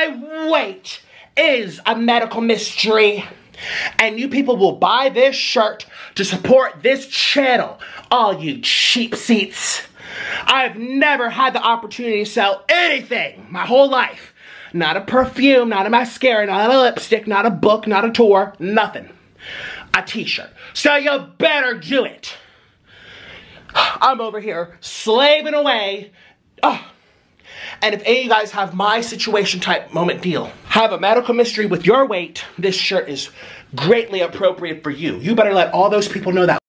My weight is a medical mystery. And you people will buy this shirt to support this channel. All you cheap seats. I've never had the opportunity to sell anything my whole life. Not a perfume, not a mascara, not a lipstick, not a book, not a tour, nothing. A t-shirt. So you better do it. I'm over here slaving away. Oh. And if any of you guys have my situation type moment deal, have a medical mystery with your weight, this shirt is greatly appropriate for you. You better let all those people know that